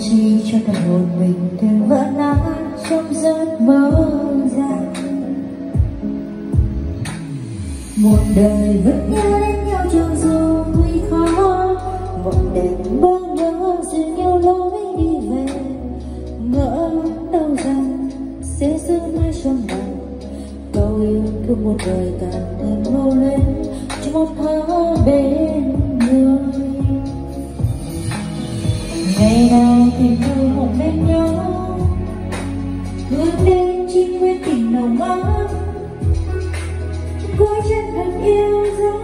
chi cho tâm hồn mình thêm vỡ nát trong giấc mơ dài Một đời vẫn nhớ nhau rằng sẽ giữ mãi trong lòng Câu yêu thương một đời càng thêm nô lên cho một thở bên người Ngày nào thì người một bên nhau Hướng đến chỉ quên tình nồng ấm Cuối chân thật yêu dấu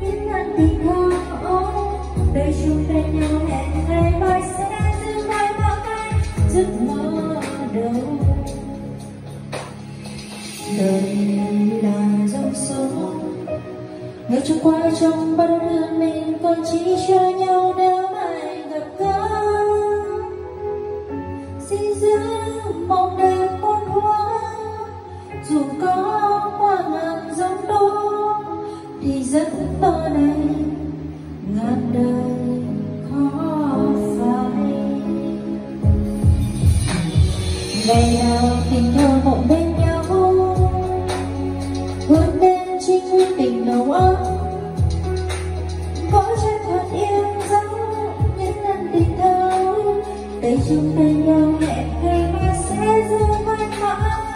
Những ngăn tình thơ Đây chung tay nhau đời là dòng sông ngày trôi qua trong bao đêm mình còn chỉ cho nhau nếu mai gặp gỡ xin giữ mong đêm muôn hoa dù có qua ngàn dòng đó thì giấc mơ này ngàn đời khó phai ngày bên nhau hẹn em sẽ giữ mãi mãi